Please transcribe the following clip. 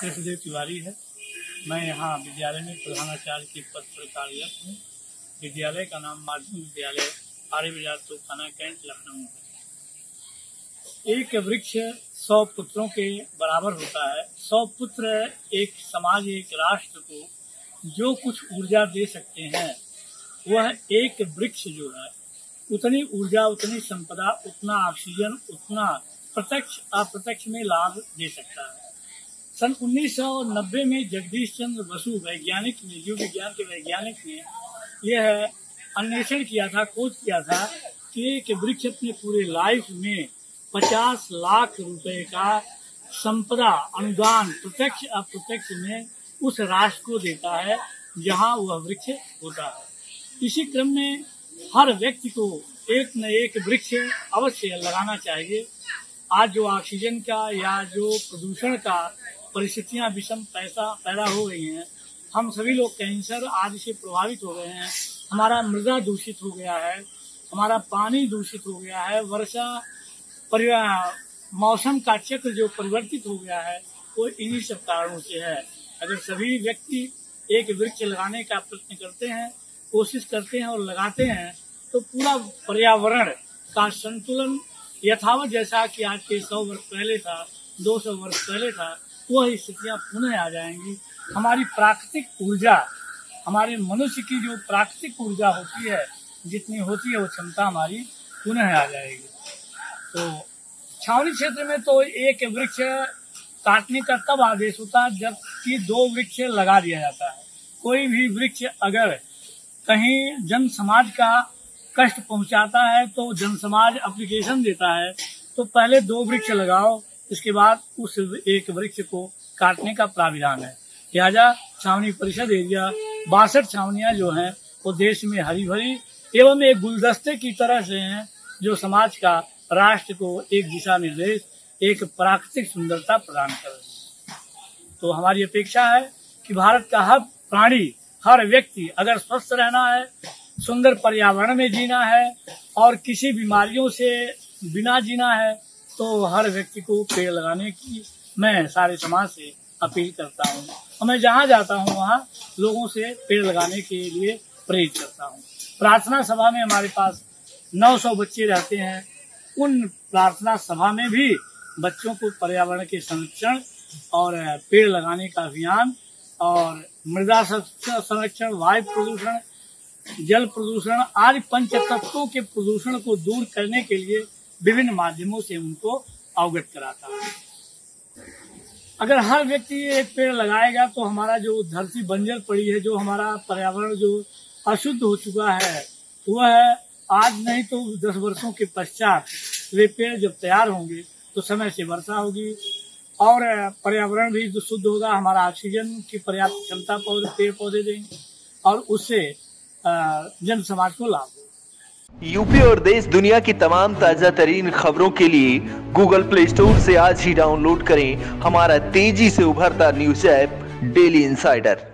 कृष्णदेव तिवारी है। मैं यहाँ विद्यालय में प्रधानाचार्य के पद पर कार्यरत हूँ। विद्यालय का नाम माध्यमिक विद्यालय आर्य बाज़ार तो थाना कैंट, लखनऊ है। एक वृक्ष सौ पुत्रों के बराबर होता है। सौ पुत्र एक समाज, एक राष्ट्र को जो कुछ ऊर्जा दे सकते हैं, वह एक वृक्ष जो है, उतनी ऊर्जा, उतनी संपदा, उतना ऑक्सीजन, उतना प्रत्यक्ष, अप्रत्यक्ष में लाभ दे सकता है। सन 1990 में जगदीश चंद्र बसु वैज्ञानिक ने जीव विज्ञान के वैज्ञानिक ने यह अन्वेषण किया था, खोज किया था कि एक वृक्ष अपने पूरे लाइफ में 50 लाख रुपए का संपदा, अनुदान, प्रत्यक्ष, अप्रत्यक्ष में उस राष्ट्र को देता है, जहाँ वह वृक्ष होता है। इसी क्रम में हर व्यक्ति को एक न एक वृक्ष अवश्य लगाना चाहिए। आज जो ऑक्सीजन का या जो प्रदूषण का परिस्थितियाँ विषम पैसा पैदा हो गई हैं। हम सभी लोग कैंसर आदि से प्रभावित हो गए हैं। हमारा मृदा दूषित हो गया है। हमारा पानी दूषित हो गया है। वर्षा मौसम का चक्र जो परिवर्तित हो गया है, वो इन्हीं सब कारणों से है। अगर सभी व्यक्ति एक वृक्ष लगाने का प्रयत्न करते हैं, कोशिश करते हैं और लगाते हैं तो पूरा पर्यावरण का संतुलन यथावत जैसा कि आज के सौ वर्ष पहले था, दो सौ वर्ष पहले था वह स्थितियाँ पुनः आ जाएँगी। हमारी प्राकृतिक ऊर्जा, हमारे मनुष्य की जो प्राकृतिक ऊर्जा होती है, जितनी होती है वो क्षमता हमारी पुनः आ जाएगी। तो छावनी क्षेत्र में तो एक वृक्ष काटने का तब आदेश होता है जबकि दो वृक्ष लगा दिया जाता है। कोई भी वृक्ष अगर कहीं जन समाज का कष्ट पहुंचाता है तो जन समाज अप्लीकेशन देता है। तो पहले दो वृक्ष लगाओ इसके बाद उस एक वृक्ष को काटने का प्राविधान है। लिहाजा छावनी परिषद एरिया बासठ छावनियाँ जो हैं, वो देश में हरी भरी एवं एक गुलदस्ते की तरह से हैं, जो समाज का राष्ट्र को एक दिशा निर्देश, एक प्राकृतिक सुंदरता प्रदान कर तो हमारी अपेक्षा है कि भारत का हर प्राणी, हर व्यक्ति अगर स्वस्थ रहना है, सुंदर पर्यावरण में जीना है, और किसी बीमारियों से बिना जीना है तो हर व्यक्ति को पेड़ लगाने की मैं सारे समाज से अपील करता हूँ। और मैं जहाँ जाता हूँ, वहाँ लोगों से पेड़ लगाने के लिए प्रेरित करता हूँ। प्रार्थना सभा में हमारे पास 900 बच्चे रहते हैं। उन प्रार्थना सभा में भी बच्चों को पर्यावरण के संरक्षण और पेड़ लगाने का अभियान और मृदा संरक्षण, वायु प्रदूषण, जल प्रदूषण आदि पंच तत्वों के प्रदूषण को दूर करने के लिए विभिन्न माध्यमों से उनको अवगत कराता है। अगर हर व्यक्ति एक पेड़ लगाएगा तो हमारा जो धरती बंजर पड़ी है, जो हमारा पर्यावरण जो अशुद्ध हो चुका है, वह आज नहीं तो दस वर्षों के पश्चात वे पेड़ जब तैयार होंगे तो समय से वर्षा होगी और पर्यावरण भी जो शुद्ध होगा, हमारा ऑक्सीजन की पर्याप्त क्षमता पेड़ पौधे देंगे और उससे जन समाज को लाभ होगा। यूपी और देश दुनिया की तमाम ताज़ा तरीन खबरों के लिए गूगल प्ले स्टोर से आज ही डाउनलोड करें हमारा तेज़ी से उभरता न्यूज़ ऐप डेली इंसाइडर